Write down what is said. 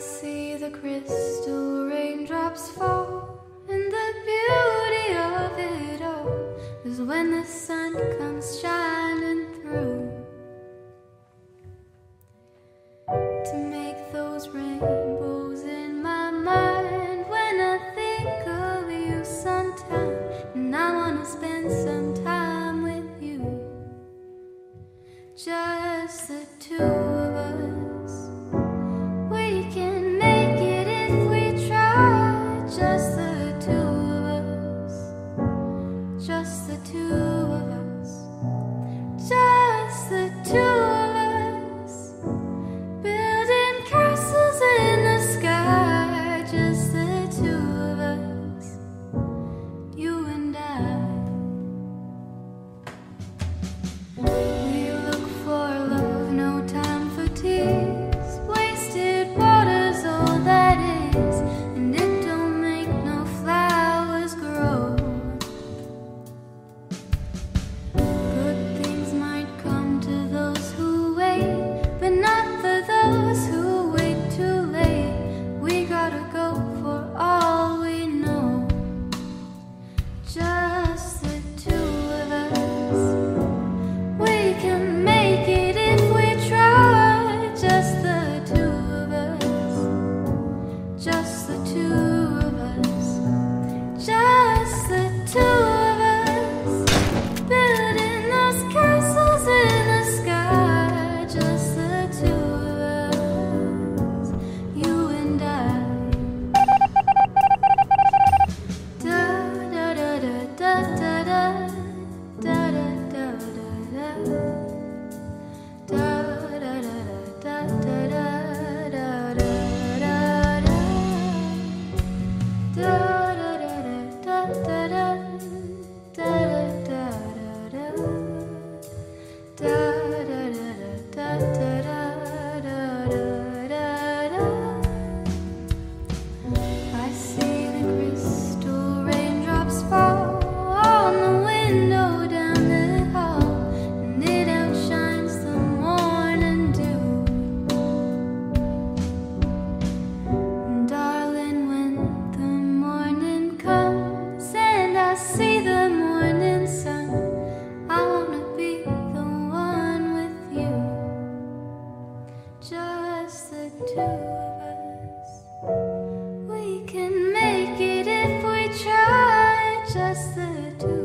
see the crystal raindrops fall, and the beauty of it all is when the sun comes shining through to make those rainbows in my mind when I think of you sometime, and I wanna spend some time with you, just the two. da to.